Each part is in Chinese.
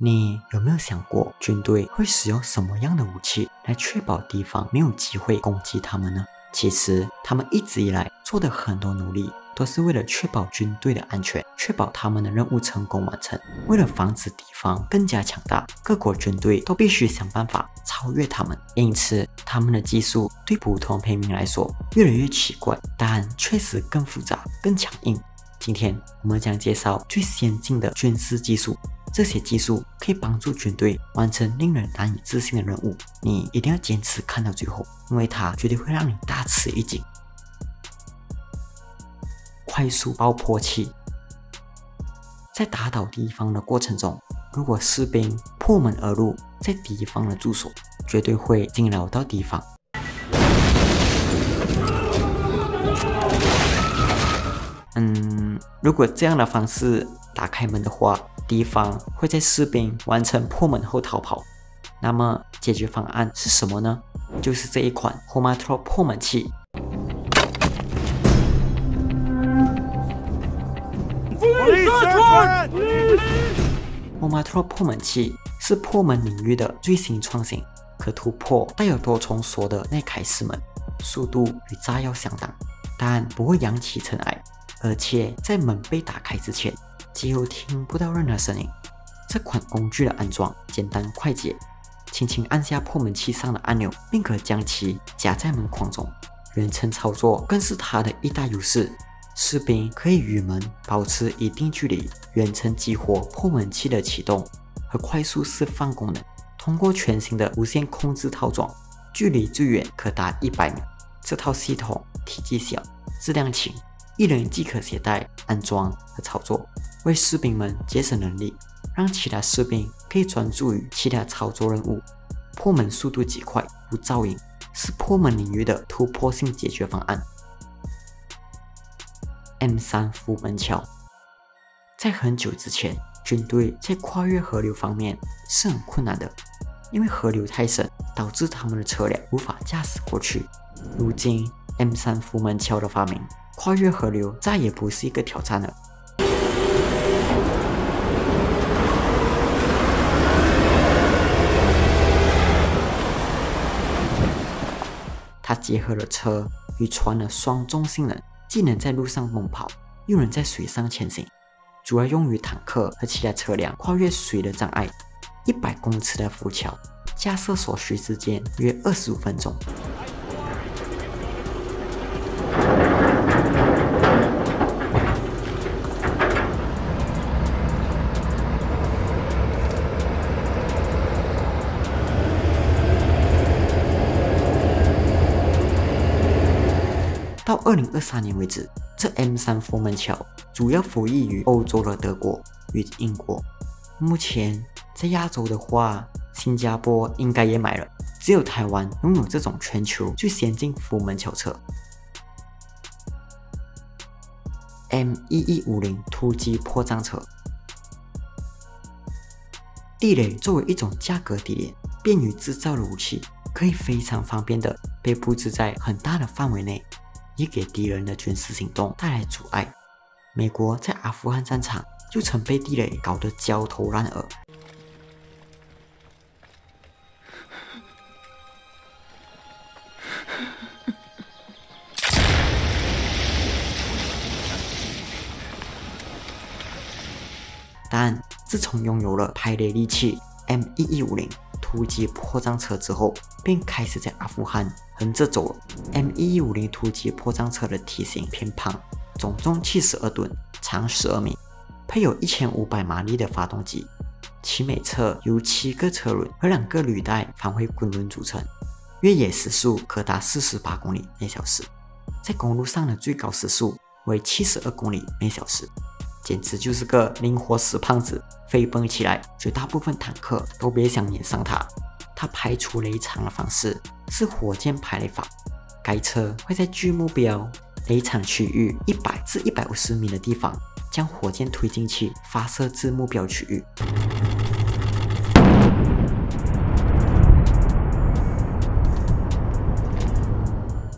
你有没有想过，军队会使用什么样的武器来确保敌方没有机会攻击他们呢？其实，他们一直以来做的很多努力，都是为了确保军队的安全，确保他们的任务成功完成。为了防止敌方更加强大，各国军队都必须想办法超越他们。因此，他们的技术对普通平民来说越来越奇怪，但确实更复杂、更强硬。今天，我们将介绍最先进的军事技术。这些技术可以帮助军队完成令人难以置信的任务，你一定要坚持看到最后，因为它绝对会让你大吃一惊。快速爆破器，在打倒敌方的过程中，如果士兵破门而入，在敌方的住所，绝对会惊扰到敌方。嗯，如果这样的方式打开门的话。敌方会在士兵完成破门后逃跑，那么解决方案是什么呢？就是这一款 Homatro 破门器。Homatro 破门器是破门领域的最新创新，可突破带有多重锁的内凯式门，速度与炸药相当，但不会扬起尘埃，而且在门被打开之前。几乎听不到任何声音。这款工具的安装简单快捷，轻轻按下破门器上的按钮，便可将其夹在门框中。远程操作更是它的一大优势，士兵可以与门保持一定距离，远程激活破门器的启动和快速释放功能。通过全新的无线控制套装，距离最远可达一百米。这套系统体积小，质量轻，一人即可携带、安装和操作。为士兵们节省能力，让其他士兵可以专注于其他操作任务。破门速度极快，无噪音，是破门领域的突破性解决方案。M3 扶门桥，在很久之前，军队在跨越河流方面是很困难的，因为河流太深，导致他们的车辆无法驾驶过去。如今，M3 扶门桥的发明，跨越河流再也不是一个挑战了。它结合了车与船的双重性能，既能在路上猛跑，又能在水上前行，主要用于坦克和其他车辆跨越水的障碍。一百公尺的浮桥，架设所需时间约二十五分钟。到二零二三年为止，这 M3 佛门桥主要服役于欧洲的德国与英国。目前在亚洲的话，新加坡应该也买了。只有台湾拥有这种全球最先进佛门桥车。M1150 突击破障车，地雷作为一种价格低廉、便于制造的武器，可以非常方便的被布置在很大的范围内。也给敌人的军事行动带来阻碍。美国在阿富汗战场就曾被地雷搞得焦头烂额。但自从拥有了排雷利器 M1150。突击破障车之后，便开始在阿富汗横着走。M1150 突击破障车的体型偏胖，总重七十二吨，长十二米，配有一千五百马力的发动机，其每侧由七个车轮和两个履带返回滚轮组成，越野时速可达四十八公里每小时，在公路上的最高时速为七十二公里每小时。简直就是个灵活死胖子，飞奔起来，绝大部分坦克都别想撵上它。它排除雷场的方式是火箭排雷法，该车会在距目标雷场区域一百至一百五十米的地方，将火箭推进器发射至目标区域。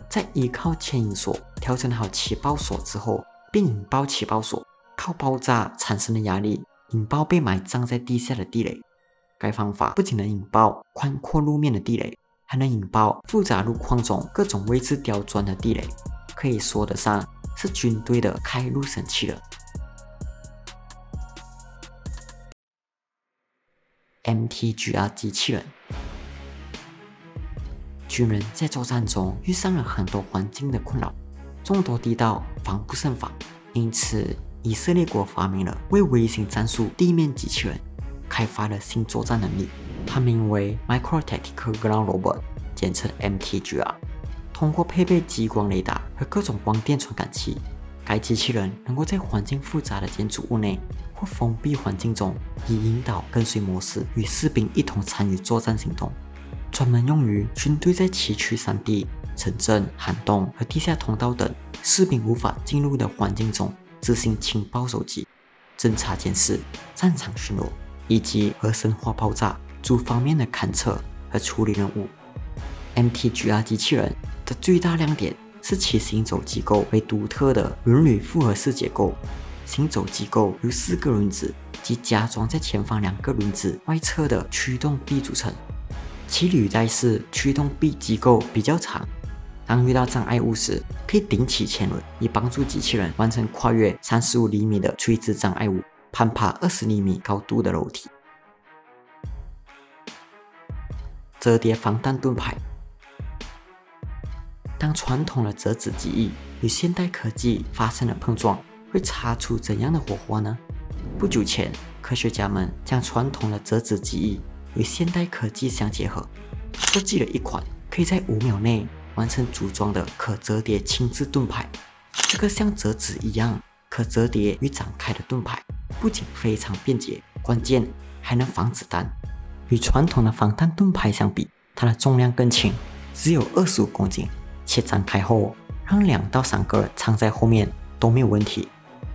在依靠牵引锁调整好起爆锁之后，并引爆起爆锁。靠爆炸产生的压力引爆被埋葬在地下的地雷，该方法不仅能引爆宽阔路面的地雷，还能引爆复杂路况中各种位置刁钻的地雷，可以说得上是军队的开路神器了。MTGR 机器人，军人在作战中遇上了很多环境的困扰，众多地道防不胜防，因此以色列国发明了为微型战术地面机器人开发了新作战能力，它名为 Micro Tactical Ground Robot，简称 MTGR。通过配备激光雷达和各种光电传感器，该机器人能够在环境复杂的建筑物内。或封闭环境中，以引导跟随模式与士兵一同参与作战行动，专门用于军队在崎岖山地、城镇、涵洞和地下通道等士兵无法进入的环境中执行情报收集、侦察监视、战场巡逻以及核生化爆炸诸方面的勘测和处理任务。MTGR 机器人的最大亮点是其行走机构为独特的轮履复合式结构。行走机构由四个轮子及加装在前方两个轮子外侧的驱动臂组成，其履带式驱动臂机构比较长。当遇到障碍物时，可以顶起前轮，以帮助机器人完成跨越三十五厘米的垂直障碍物，攀爬二十厘米高度的楼梯。折叠防弹盾牌，当传统的折纸技艺与现代科技发生了碰撞。会擦出怎样的火花呢？不久前，科学家们将传统的折纸技艺与现代科技相结合，设计了一款可以在五秒内完成组装的可折叠轻质盾牌。这个像折纸一样可折叠与展开的盾牌，不仅非常便捷，关键还能防子弹。与传统的防弹盾牌相比，它的重量更轻，只有二十五公斤，且展开后让两到三个藏在后面都没有问题。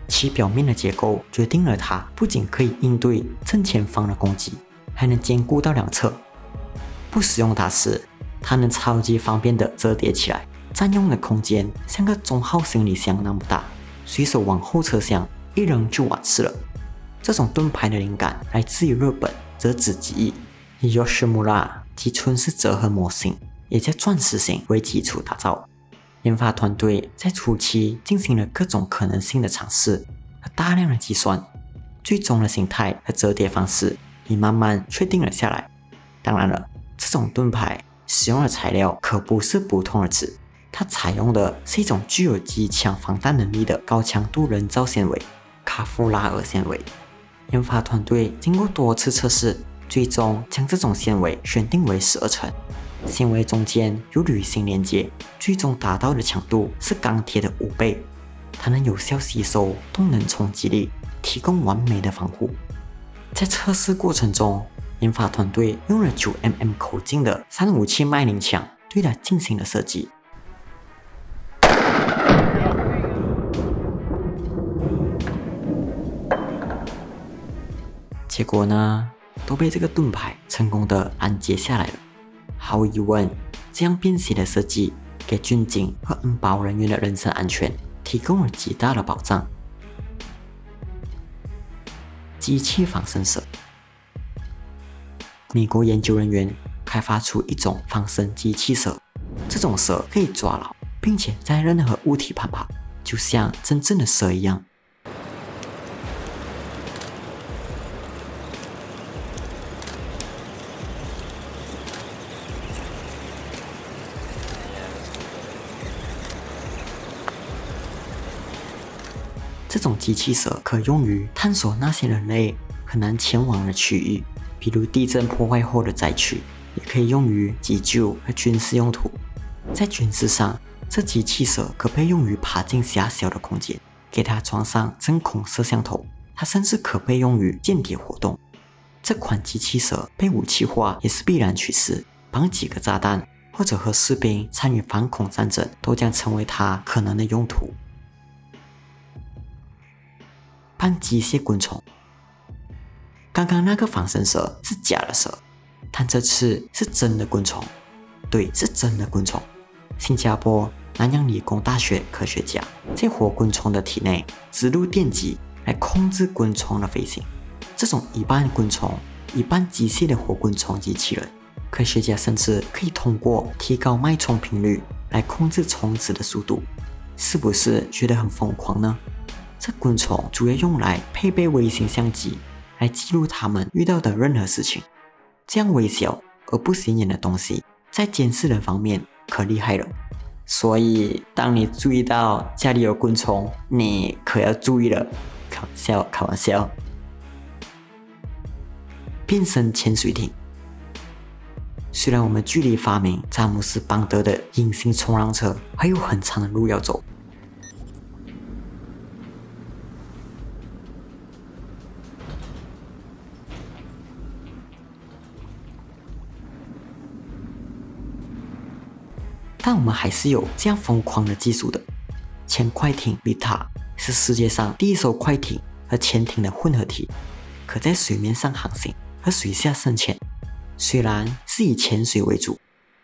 其表面的结构决定了它不仅可以应对正前方的攻击，还能兼顾到两侧。不使用它时，它能超级方便的折叠起来，占用的空间像个中号行李箱那么大，随手往后车厢一扔就完事了。这种盾牌的灵感来自于日本折纸技艺，以 Yoshimura 及春式折痕模型，也在钻石型为基础打造。研发团队在初期进行了各种可能性的尝试和大量的计算，最终的形态和折叠方式也慢慢确定了下来。当然了，这种盾牌使用的材料可不是普通的纸，它采用的是一种具有极强防弹能力的高强度人造纤维——卡夫拉尔纤维。研发团队经过多次测试，最终将这种纤维选定为十二层。纤维中间有铝芯连接，最终达到的强度是钢铁的五倍。它能有效吸收动能冲击力，提供完美的防护。在测试过程中，研发团队用了 9mm 口径的357麦林枪对它进行了射击，结果呢，都被这个盾牌成功的拦截下来了。毫无疑问，这样便携的设计给军警和安保人员的人身安全提供了极大的保障。机器仿生蛇，美国研究人员开发出一种仿生机器蛇，这种蛇可以抓牢，并且在任何物体攀爬，就像真正的蛇一样。这种机器蛇可用于探索那些人类很难前往的区域，比如地震破坏后的灾区，也可以用于急救和军事用途。在军事上，这机器蛇可被用于爬进狭小的空间，给它装上针孔摄像头。它甚至可被用于间谍活动。这款机器蛇被武器化也是必然趋势，绑几个炸弹或者和士兵参与反恐战争，都将成为它可能的用途。半机械昆虫。刚刚那个仿生蛇是假的蛇，但这次是真的昆虫。对，是真的昆虫。新加坡南洋理工大学科学家在活昆虫的体内植入电极来控制昆虫的飞行。这种一半昆虫、一半机械的活昆虫机器人。科学家甚至可以通过提高脉冲频率来控制虫子的速度，是不是觉得很疯狂呢？这滚虫主要用来配备微型相机，来记录他们遇到的任何事情。这样微小而不显眼的东西，在监视人方面可厉害了。所以，当你注意到家里有昆虫，你可要注意了。开玩笑，开玩笑。变身潜水艇。虽然我们距离发明詹姆斯·邦德的隐形冲浪车还有很长的路要走，但我们还是有这样疯狂的技术的。潜快艇 Vita 是世界上第一艘快艇和潜艇的混合体，可在水面上航行和水下深潜。虽然是以潜水为主，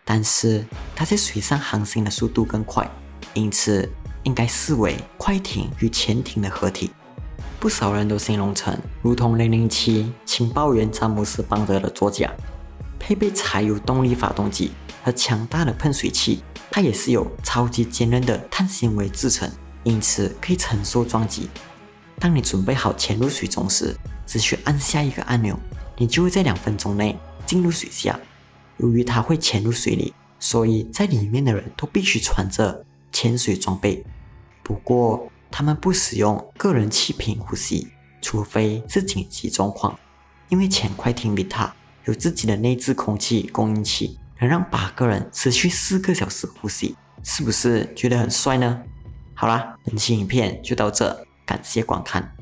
但是它在水上航行的速度更快，因此应该视为快艇与潜艇的合体。不少人都形容成如同007情报员詹姆斯·邦德的座驾，配备柴油动力发动机和强大的喷水器。它也是有超级坚韧的碳纤维制成，因此可以承受撞击。当你准备好潜入水中时，只需按下一个按钮，你就会在两分钟内。进入水下，由于它会潜入水里，所以在里面的人都必须穿着潜水装备。不过，他们不使用个人气瓶呼吸，除非是紧急状况。因为潜快艇比它有自己的内置空气供应器，能让八个人持续四个小时呼吸，是不是觉得很帅呢？好啦，本期影片就到这，感谢观看。